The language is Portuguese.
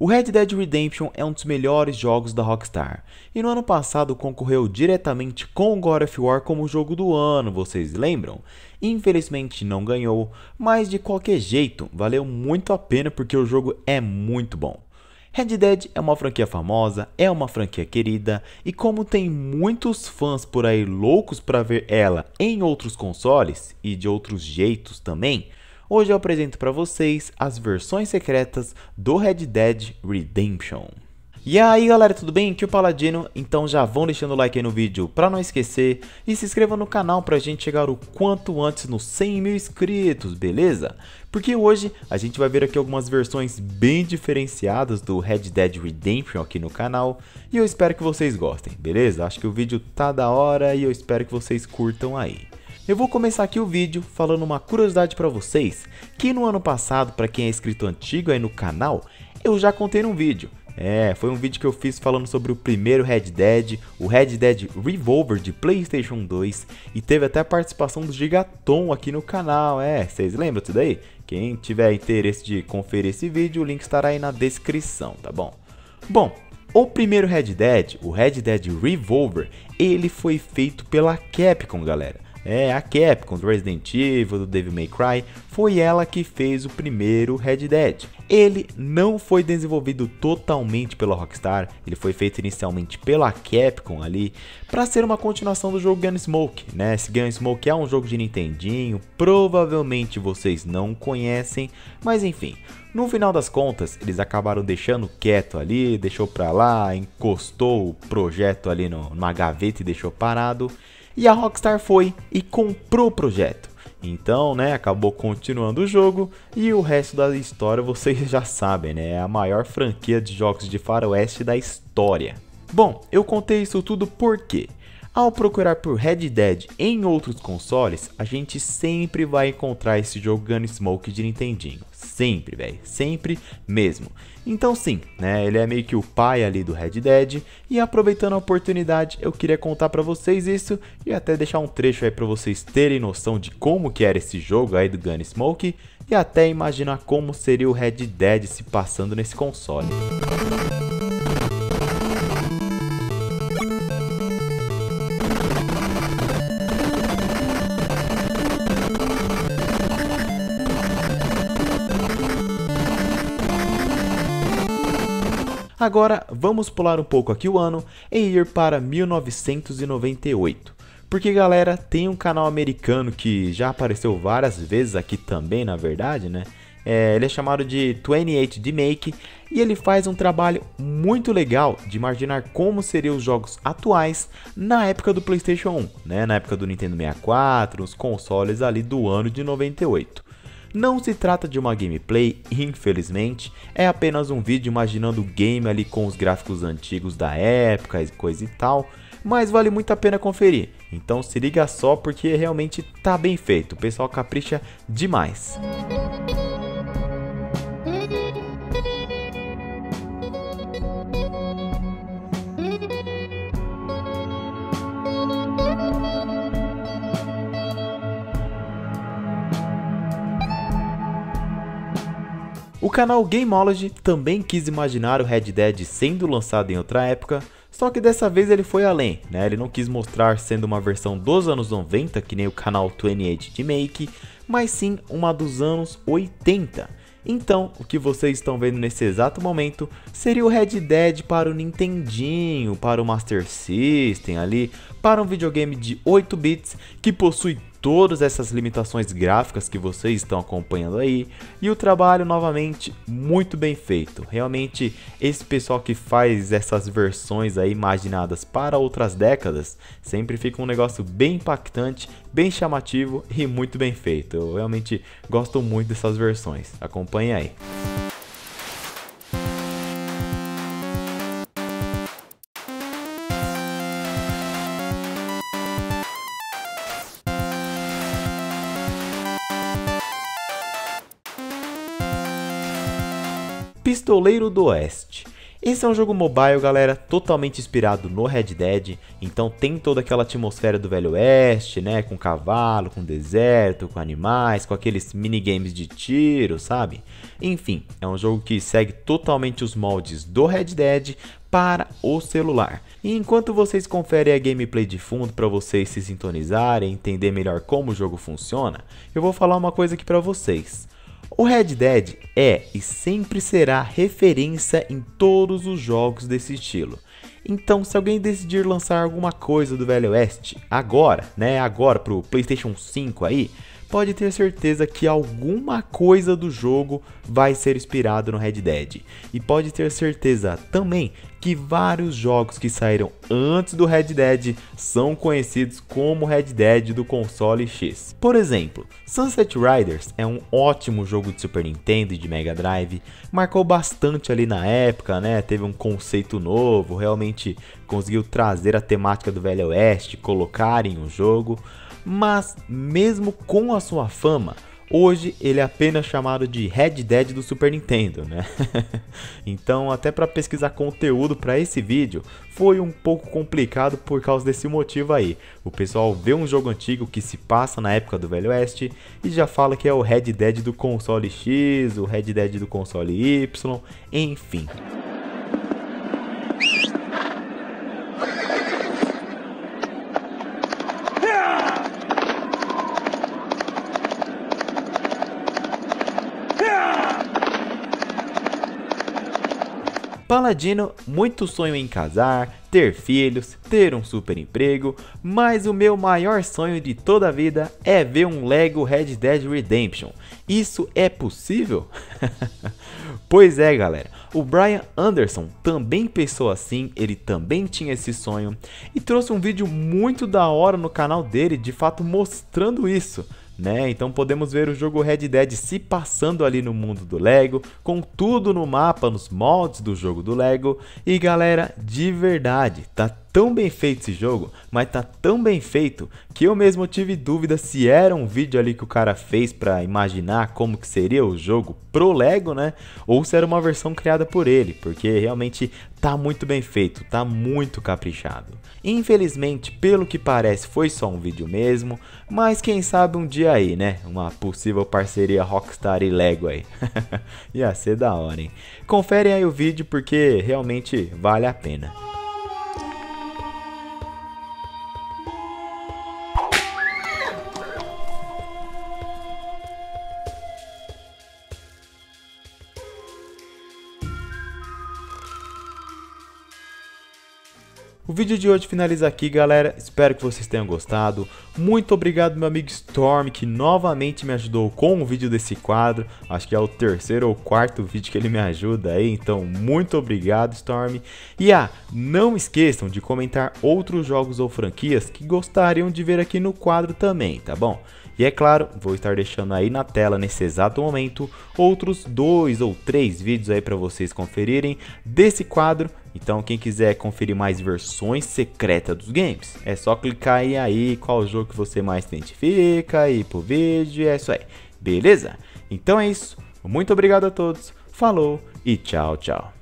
O Red Dead Redemption é um dos melhores jogos da Rockstar, e no ano passado concorreu diretamente com God of War como jogo do ano, vocês lembram? Infelizmente não ganhou, mas de qualquer jeito, valeu muito a pena porque o jogo é muito bom. Red Dead é uma franquia famosa, é uma franquia querida, e como tem muitos fãs por aí loucos para ver ela em outros consoles e de outros jeitos também, Hoje eu apresento para vocês as versões secretas do Red Dead Redemption. E aí galera, tudo bem? Aqui é o Paladino, então já vão deixando o like aí no vídeo para não esquecer e se inscreva no canal para a gente chegar o quanto antes nos 100 mil inscritos, beleza? Porque hoje a gente vai ver aqui algumas versões bem diferenciadas do Red Dead Redemption aqui no canal e eu espero que vocês gostem, beleza? Acho que o vídeo tá da hora e eu espero que vocês curtam aí. Eu vou começar aqui o vídeo falando uma curiosidade para vocês, que no ano passado, para quem é inscrito antigo aí no canal, eu já contei num vídeo. É, foi um vídeo que eu fiz falando sobre o primeiro Red Dead, o Red Dead Revolver de Playstation 2 e teve até a participação do Gigaton aqui no canal, é, vocês lembram disso daí? Quem tiver interesse de conferir esse vídeo, o link estará aí na descrição, tá bom? Bom, o primeiro Red Dead, o Red Dead Revolver, ele foi feito pela Capcom, galera. É, a Capcom do Resident Evil, do Devil May Cry, foi ela que fez o primeiro Red Dead. Ele não foi desenvolvido totalmente pela Rockstar, ele foi feito inicialmente pela Capcom ali, para ser uma continuação do jogo Gunsmoke, né? Esse Gunsmoke é um jogo de Nintendinho, provavelmente vocês não conhecem, mas enfim, no final das contas, eles acabaram deixando quieto ali, deixou pra lá, encostou o projeto ali no, numa gaveta e deixou parado. E a Rockstar foi e comprou o projeto. Então, né, acabou continuando o jogo e o resto da história vocês já sabem, né? É a maior franquia de jogos de faroeste da história. Bom, eu contei isso tudo porque ao procurar por Red Dead em outros consoles, a gente sempre vai encontrar esse jogo Gunsmoke de Nintendinho. Sempre, velho. Sempre mesmo. Então sim, né? Ele é meio que o pai ali do Red Dead. E aproveitando a oportunidade, eu queria contar para vocês isso e até deixar um trecho aí para vocês terem noção de como que era esse jogo aí do Gunsmoke e até imaginar como seria o Red Dead se passando nesse console. Agora vamos pular um pouco aqui o ano e ir para 1998. Porque galera, tem um canal americano que já apareceu várias vezes aqui também, na verdade, né? É, ele é chamado de 28 The Make e ele faz um trabalho muito legal de imaginar como seriam os jogos atuais na época do PlayStation 1, né? Na época do Nintendo 64, os consoles ali do ano de 98. Não se trata de uma gameplay, infelizmente, é apenas um vídeo imaginando o game ali com os gráficos antigos da época e coisa e tal, mas vale muito a pena conferir. Então se liga só porque realmente tá bem feito, o pessoal capricha demais. O canal Gameology também quis imaginar o Red Dead sendo lançado em outra época, só que dessa vez ele foi além, né? Ele não quis mostrar sendo uma versão dos anos 90, que nem o canal 28 de Make, mas sim uma dos anos 80. Então, o que vocês estão vendo nesse exato momento seria o Red Dead para o Nintendinho, para o Master System ali, para um videogame de 8 bits que possui todas essas limitações gráficas que vocês estão acompanhando aí e o trabalho novamente muito bem feito. Realmente esse pessoal que faz essas versões aí imaginadas para outras décadas sempre fica um negócio bem impactante, bem chamativo e muito bem feito. Eu realmente gosto muito dessas versões. Acompanhe aí. Pistoleiro do Oeste. Esse é um jogo mobile, galera, totalmente inspirado no Red Dead, então tem toda aquela atmosfera do Velho Oeste, né, com cavalo, com deserto, com animais, com aqueles minigames de tiro, sabe? Enfim, é um jogo que segue totalmente os moldes do Red Dead para o celular. E enquanto vocês conferem a gameplay de fundo para vocês se sintonizarem e entender melhor como o jogo funciona, eu vou falar uma coisa aqui para vocês. O Red Dead é e sempre será referência em todos os jogos desse estilo. Então, se alguém decidir lançar alguma coisa do Velho Oeste agora, né, agora pro PlayStation 5 aí, pode ter certeza que alguma coisa do jogo vai ser inspirado no Red Dead. E pode ter certeza também que vários jogos que saíram antes do Red Dead são conhecidos como Red Dead do console X. Por exemplo, Sunset Riders é um ótimo jogo de Super Nintendo e de Mega Drive, marcou bastante ali na época, né? Teve um conceito novo, realmente conseguiu trazer a temática do Velho Oeste, colocar em um jogo mas mesmo com a sua fama, hoje ele é apenas chamado de Red Dead do Super Nintendo, né? então, até para pesquisar conteúdo para esse vídeo foi um pouco complicado por causa desse motivo aí. O pessoal vê um jogo antigo que se passa na época do Velho Oeste e já fala que é o Red Dead do console X, o Red Dead do console Y, enfim. Paladino, muito sonho em casar, ter filhos, ter um super emprego, mas o meu maior sonho de toda a vida é ver um Lego Red Dead Redemption. Isso é possível? pois é, galera. O Brian Anderson também pensou assim, ele também tinha esse sonho e trouxe um vídeo muito da hora no canal dele, de fato mostrando isso né? Então podemos ver o jogo Red Dead se passando ali no mundo do Lego, com tudo no mapa, nos moldes do jogo do Lego. E galera, de verdade, tá tão bem feito esse jogo, mas tá tão bem feito que eu mesmo tive dúvida se era um vídeo ali que o cara fez para imaginar como que seria o jogo pro Lego, né? Ou se era uma versão criada por ele, porque realmente tá muito bem feito, tá muito caprichado. Infelizmente, pelo que parece, foi só um vídeo mesmo, mas quem sabe um dia aí, né? Uma possível parceria Rockstar e Lego aí. Ia ser da hora, hein? Conferem aí o vídeo porque realmente vale a pena. O vídeo de hoje finaliza aqui, galera. Espero que vocês tenham gostado. Muito obrigado, meu amigo Storm, que novamente me ajudou com o vídeo desse quadro. Acho que é o terceiro ou quarto vídeo que ele me ajuda aí. Então, muito obrigado, Storm. E ah, não esqueçam de comentar outros jogos ou franquias que gostariam de ver aqui no quadro também, tá bom? E é claro, vou estar deixando aí na tela nesse exato momento outros dois ou três vídeos aí para vocês conferirem desse quadro. Então quem quiser conferir mais versões secretas dos games, é só clicar aí, aí qual jogo que você mais identifica, ir pro vídeo, é isso aí. Beleza? Então é isso. Muito obrigado a todos. Falou e tchau, tchau.